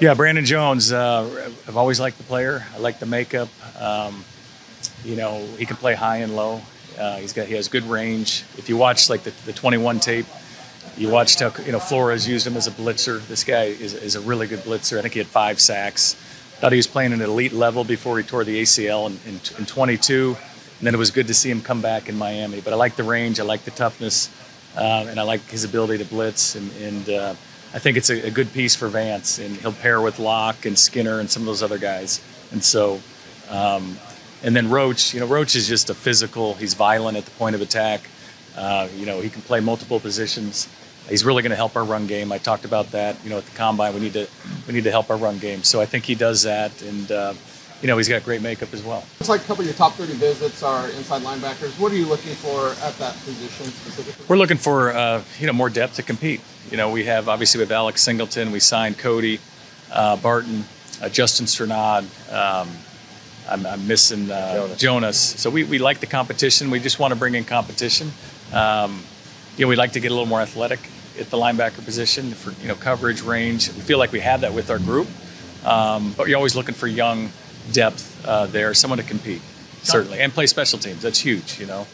Yeah, Brandon Jones. Uh, I've always liked the player. I like the makeup. Um, you know, he can play high and low. Uh, he's got he has good range. If you watch like the, the 21 tape, you watched how you know Flores used him as a blitzer. This guy is, is a really good blitzer. I think he had five sacks. Thought he was playing at an elite level before he tore the ACL in, in, in 22. And then it was good to see him come back in Miami. But I like the range. I like the toughness, uh, and I like his ability to blitz. And, and uh, I think it's a, a, good piece for Vance. And he'll pair with Locke and Skinner and some of those other guys. And so. Um, and then Roach, you know, Roach is just a physical. He's violent at the point of attack. Uh, you know, he can play multiple positions. He's really going to help our run game. I talked about that. You know, at the combine, we need to we need to help our run game. So I think he does that, and uh, you know, he's got great makeup as well. It's like a couple of your top 30 visits are inside linebackers. What are you looking for at that position specifically? We're looking for uh, you know more depth to compete. You know, we have obviously with Alex Singleton, we signed Cody uh, Barton, uh, Justin Strnad. Um, I'm, I'm missing uh, Jonas. Jonas. So we, we like the competition. We just want to bring in competition. Um, you know, we like to get a little more athletic at the linebacker position for you know coverage range. We feel like we have that with our group, um, but you're always looking for young depth uh, there, someone to compete certainly, and play special teams. That's huge. You know.